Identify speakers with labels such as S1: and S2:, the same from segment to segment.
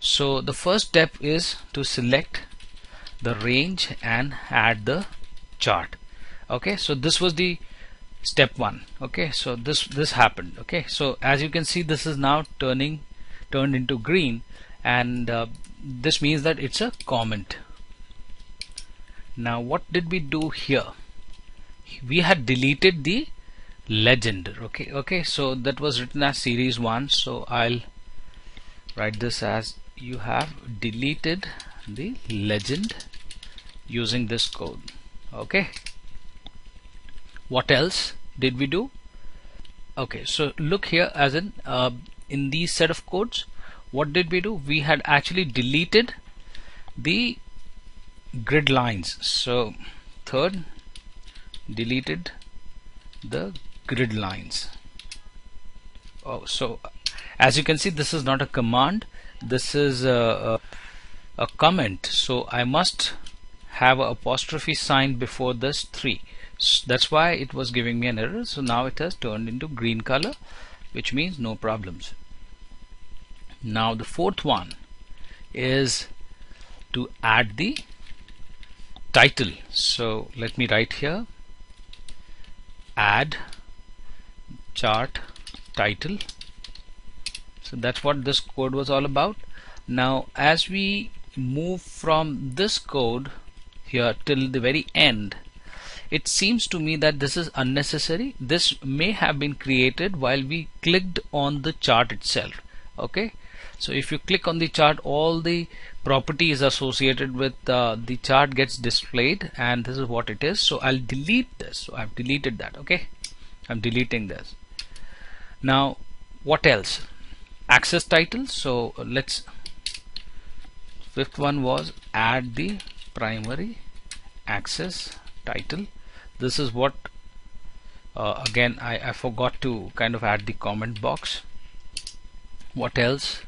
S1: so the first step is to select the range and add the chart. Okay so this was the step one. Okay so this this happened. Okay so as you can see this is now turning turned into green and uh, this means that it's a comment. Now what did we do here? We had deleted the legend. Okay okay so that was written as series 1 so I'll write this as you have deleted the legend using this code. Okay? What else did we do? Okay so look here as in uh, in these set of codes what did we do? We had actually deleted the grid lines. So third deleted the grid lines. Oh so as you can see this is not a command this is a, a, a comment. So I must have apostrophe sign before this 3 so that's why it was giving me an error. So now it has turned into green color which means no problems. Now the fourth one is to add the title. So let me write here. Add chart title so that's what this code was all about. Now as we move from this code here till the very end it seems to me that this is unnecessary. This may have been created while we clicked on the chart itself. Okay? So if you click on the chart all the properties associated with uh, the chart gets displayed and this is what it is. So I'll delete this. So I've deleted that. Okay? I'm deleting this. Now what else axis title. So let's fifth one was add the primary axis title. This is what uh, again I, I forgot to kind of add the comment box. What else?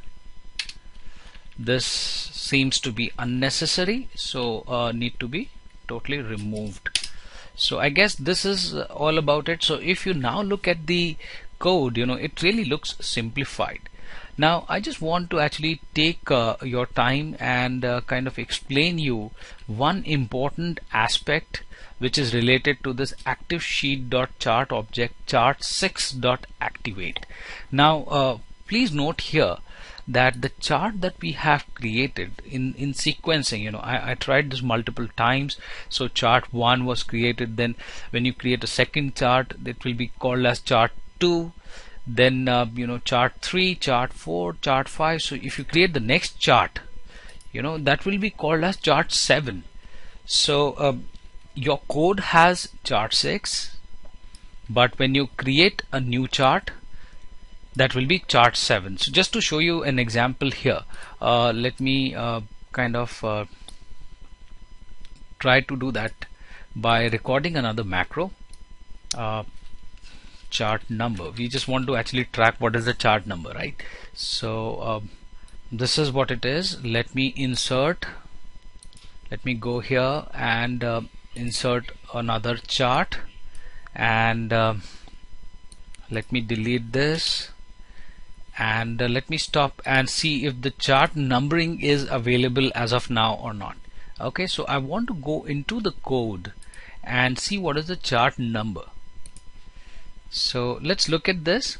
S1: This seems to be unnecessary so uh, need to be totally removed. So I guess this is all about it. So if you now look at the code you know it really looks simplified now I just want to actually take uh, your time and uh, kind of explain you one important aspect which is related to this active sheet dot chart object chart 6 dot activate. Now uh, please note here that the chart that we have created in in sequencing you know I, I, tried this multiple times. So chart 1 was created then when you create a second chart it will be called as chart 2 then uh, you know chart 3 chart 4 chart 5 so if you create the next chart you know that will be called as chart 7 so uh, your code has chart 6 but when you create a new chart that will be chart 7 so just to show you an example here uh, let me uh, kind of uh, try to do that by recording another macro. Uh, chart number. We just want to actually track what is the chart number right? So um, this is what it is. Let me insert let me go here and uh, insert another chart. And uh, let me delete this. And uh, let me stop and see if the chart numbering is available as of now or not. Okay so I want to go into the code and see what is the chart number so let's look at this.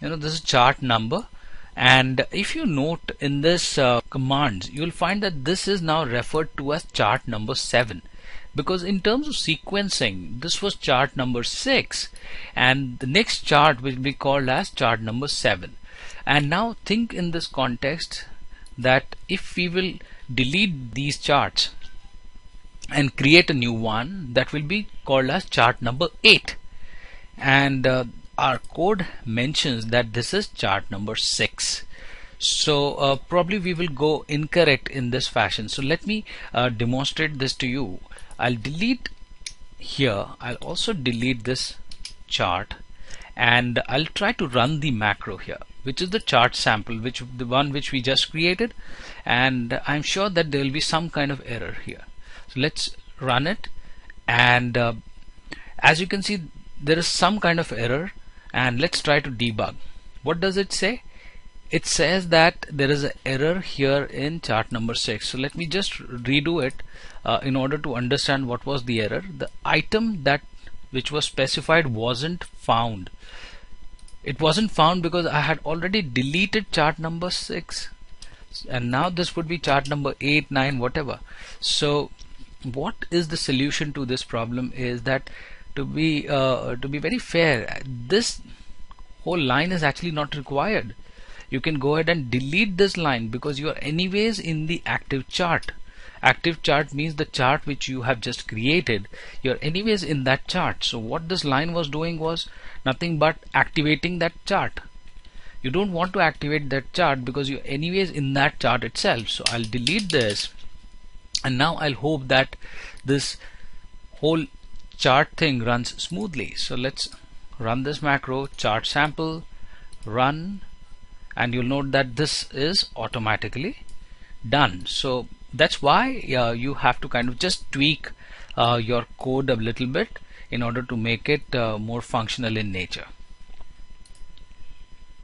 S1: You know this is chart number. And if you note in this uh, commands you will find that this is now referred to as chart number 7 because in terms of sequencing this was chart number 6 and the next chart will be called as chart number 7 and now think in this context that if we will delete these charts and create a new one that will be called as chart number 8 and uh, our code mentions that this is chart number 6 so uh, probably we will go incorrect in this fashion. So let me uh, demonstrate this to you. I'll delete here. I'll also delete this chart. And I'll try to run the macro here which is the chart sample which the one which we just created. And I'm sure that there will be some kind of error here. So let's run it. And uh, as you can see there is some kind of error and let's try to debug. What does it say? It says that there is an error here in chart number 6 so let me just redo it uh, in order to understand what was the error. The item that which was specified wasn't found. It wasn't found because I had already deleted chart number 6 and now this would be chart number 8 9 whatever. So what is the solution to this problem is that to be uh, to be very fair this whole line is actually not required. You can go ahead and delete this line because you are anyways in the active chart. Active chart means the chart which you have just created. You're anyways in that chart. So what this line was doing was nothing but activating that chart. You don't want to activate that chart because you're anyways in that chart itself. So I'll delete this. And now I'll hope that this whole chart thing runs smoothly. So let's run this macro chart sample run and you'll note that this is automatically done. So that's why uh, you have to kind of just tweak uh, your code a little bit in order to make it uh, more functional in nature